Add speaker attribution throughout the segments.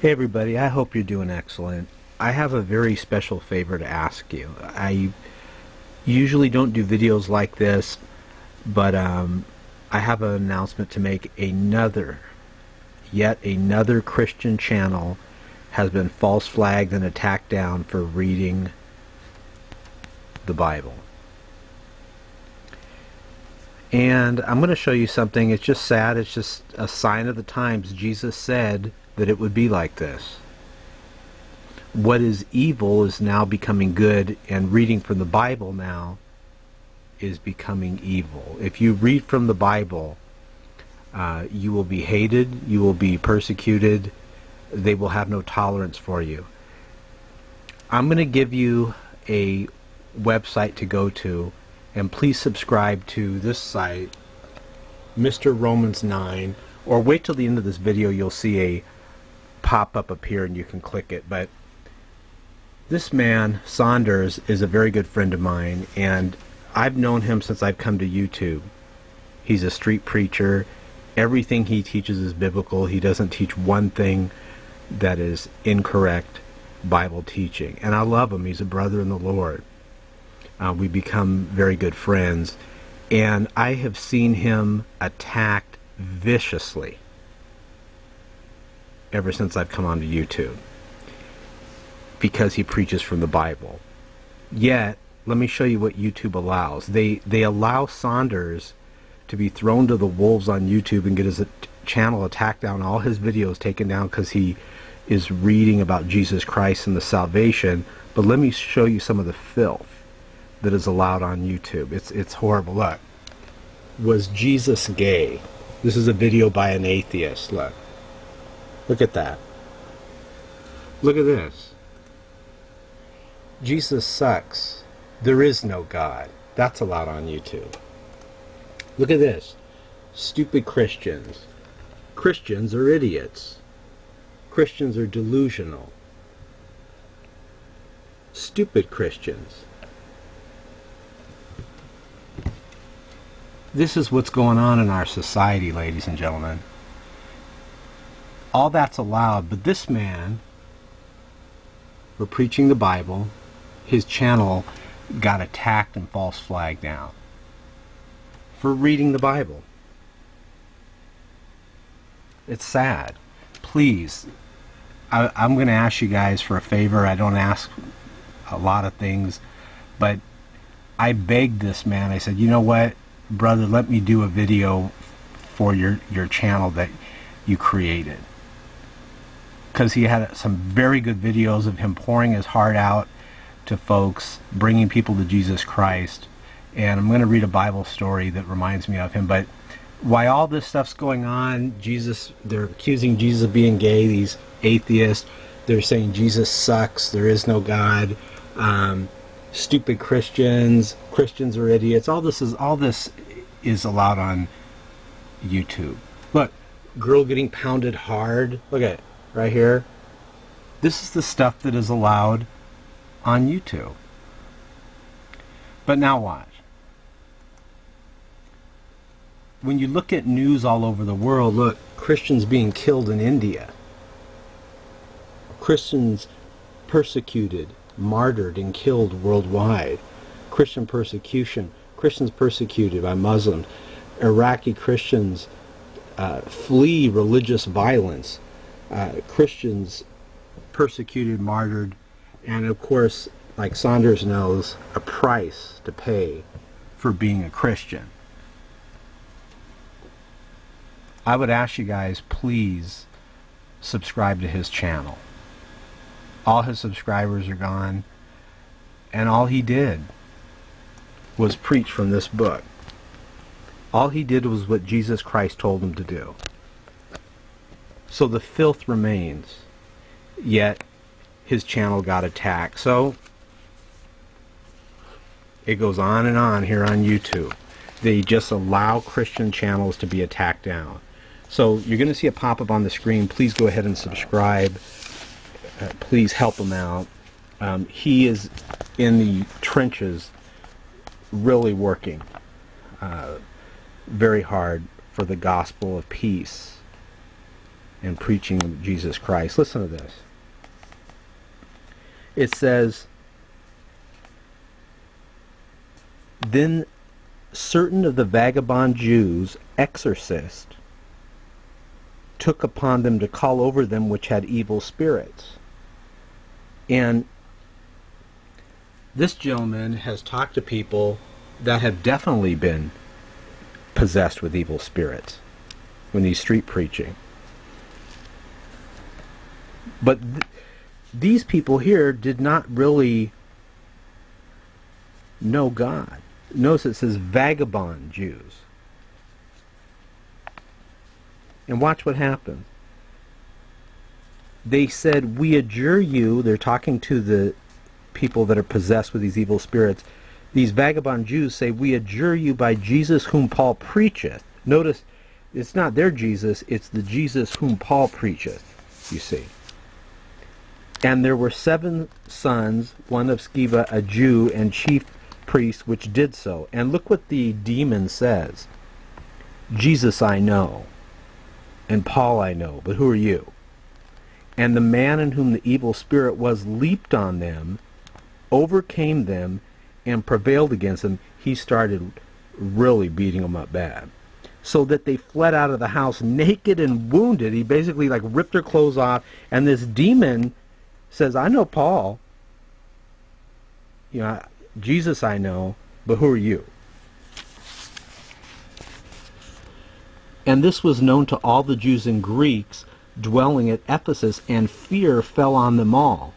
Speaker 1: Hey everybody, I hope you're doing excellent. I have a very special favor to ask you. I usually don't do videos like this, but um, I have an announcement to make. Another, yet another Christian channel has been false flagged and attacked down for reading the Bible. And I'm going to show you something. It's just sad. It's just a sign of the times. Jesus said that it would be like this. What is evil is now becoming good, and reading from the Bible now is becoming evil. If you read from the Bible, uh, you will be hated, you will be persecuted, they will have no tolerance for you. I'm going to give you a website to go to, and please subscribe to this site, Mr. Romans 9, or wait till the end of this video, you'll see a pop up up here and you can click it. But this man, Saunders, is a very good friend of mine, and I've known him since I've come to YouTube. He's a street preacher. Everything he teaches is biblical. He doesn't teach one thing that is incorrect Bible teaching. And I love him. He's a brother in the Lord. Uh, we become very good friends. And I have seen him attacked viciously ever since I've come onto YouTube because he preaches from the Bible. Yet, let me show you what YouTube allows. They they allow Saunders to be thrown to the wolves on YouTube and get his channel attacked down, all his videos taken down because he is reading about Jesus Christ and the salvation. But let me show you some of the filth that is allowed on YouTube. It's it's horrible. Look. Was Jesus gay? This is a video by an atheist. Look. Look at that. Look at this. Jesus sucks. There is no God. That's allowed on YouTube. Look at this. Stupid Christians. Christians are idiots. Christians are delusional. Stupid Christians. This is what's going on in our society, ladies and gentlemen all that's allowed, but this man, for preaching the Bible, his channel got attacked and false flagged down for reading the Bible. It's sad. Please, I, I'm going to ask you guys for a favor. I don't ask a lot of things, but I begged this man. I said, you know what, brother, let me do a video for your, your channel that you created because he had some very good videos of him pouring his heart out to folks, bringing people to Jesus Christ. And I'm going to read a Bible story that reminds me of him. But why all this stuff's going on, Jesus, they're accusing Jesus of being gay, these atheists. They're saying Jesus sucks, there is no God. Um, stupid Christians, Christians are idiots. All this is all this is allowed on YouTube. Look, girl getting pounded hard. Look at it right here. This is the stuff that is allowed on YouTube. But now watch. When you look at news all over the world, look, Christians being killed in India. Christians persecuted, martyred, and killed worldwide. Christian persecution. Christians persecuted by Muslims. Iraqi Christians uh, flee religious violence uh, Christians persecuted, martyred, and of course, like Saunders knows, a price to pay for being a Christian. I would ask you guys, please subscribe to his channel. All his subscribers are gone, and all he did was preach from this book. All he did was what Jesus Christ told him to do. So the filth remains, yet his channel got attacked. So it goes on and on here on YouTube. They just allow Christian channels to be attacked down. So you're going to see a pop-up on the screen. Please go ahead and subscribe. Uh, please help him out. Um, he is in the trenches really working uh, very hard for the gospel of peace and preaching Jesus Christ. Listen to this. It says, Then certain of the vagabond Jews, exorcists, took upon them to call over them which had evil spirits. And this gentleman has talked to people that have definitely been possessed with evil spirits when he's street preaching. But th- these people here did not really know God. Notice it says vagabond Jews. And watch what happens. They said, We adjure you, they're talking to the people that are possessed with these evil spirits. These vagabond Jews say, We adjure you by Jesus whom Paul preacheth. Notice, it's not their Jesus, it's the Jesus whom Paul preacheth, you see. And there were seven sons, one of Sceva, a Jew, and chief priest, which did so. And look what the demon says Jesus I know, and Paul I know, but who are you? And the man in whom the evil spirit was leaped on them, overcame them, and prevailed against them. He started really beating them up bad. So that they fled out of the house naked and wounded. He basically like ripped their clothes off, and this demon says, I know Paul. You know, Jesus I know, but who are you? And this was known to all the Jews and Greeks dwelling at Ephesus, and fear fell on them all.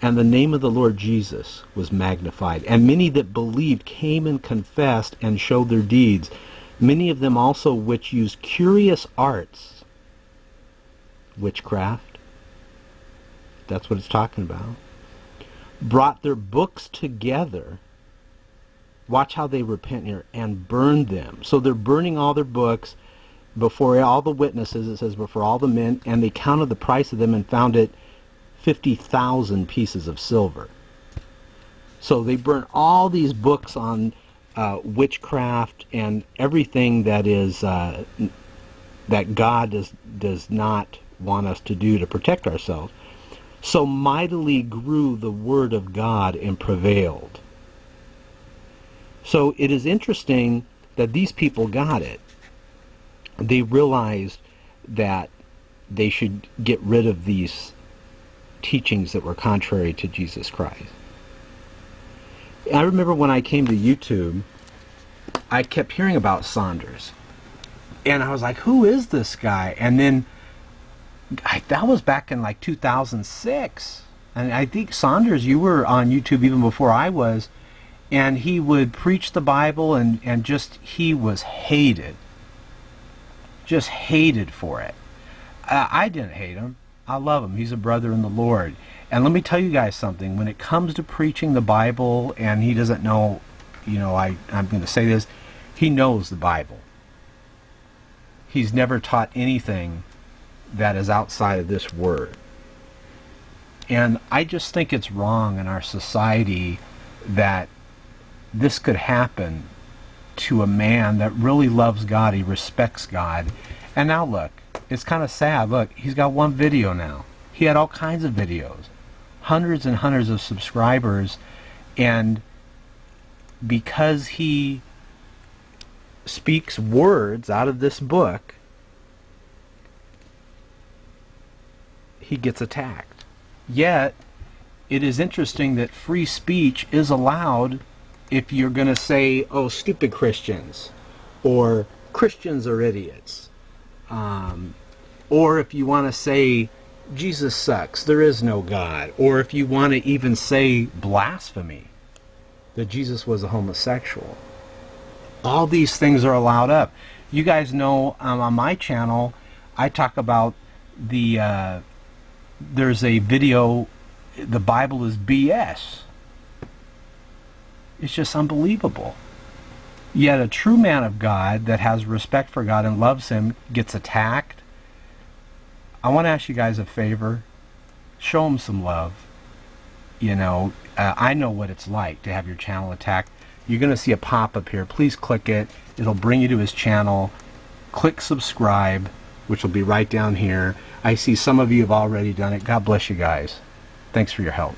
Speaker 1: And the name of the Lord Jesus was magnified. And many that believed came and confessed and showed their deeds. Many of them also which used curious arts, witchcraft, that's what it's talking about, brought their books together. Watch how they repent here and burned them. So they're burning all their books before all the witnesses, it says before all the men, and they counted the price of them and found it 50,000 pieces of silver. So they burn all these books on uh, witchcraft and everything that is uh, that God does does not want us to do to protect ourselves. So mightily grew the word of God and prevailed. So it is interesting that these people got it. They realized that they should get rid of these teachings that were contrary to Jesus Christ. I remember when I came to YouTube, I kept hearing about Saunders. And I was like, who is this guy? And then I, that was back in like 2006. And I think Saunders, you were on YouTube even before I was. And he would preach the Bible and, and just, he was hated. Just hated for it. Uh, I didn't hate him. I love him. He's a brother in the Lord. And let me tell you guys something. When it comes to preaching the Bible, and he doesn't know, you know, I, I'm going to say this, he knows the Bible. He's never taught anything that is outside of this word. And I just think it's wrong in our society that this could happen to a man that really loves God, he respects God. And now look, it's kind of sad. Look, he's got one video now. He had all kinds of videos, hundreds and hundreds of subscribers, and because he speaks words out of this book, he gets attacked. Yet, it is interesting that free speech is allowed if you're going to say, oh, stupid Christians, or Christians are idiots, um, or if you want to say, Jesus sucks, there is no God, or if you want to even say blasphemy, that Jesus was a homosexual. All these things are allowed up. You guys know um, on my channel, I talk about the uh, there's a video, the Bible is BS. It's just unbelievable. Yet a true man of God that has respect for God and loves Him gets attacked. I want to ask you guys a favor. Show him some love. You know, uh, I know what it's like to have your channel attacked. You're going to see a pop up here. Please click it. It'll bring you to his channel. Click subscribe which will be right down here. I see some of you have already done it. God bless you guys. Thanks for your help.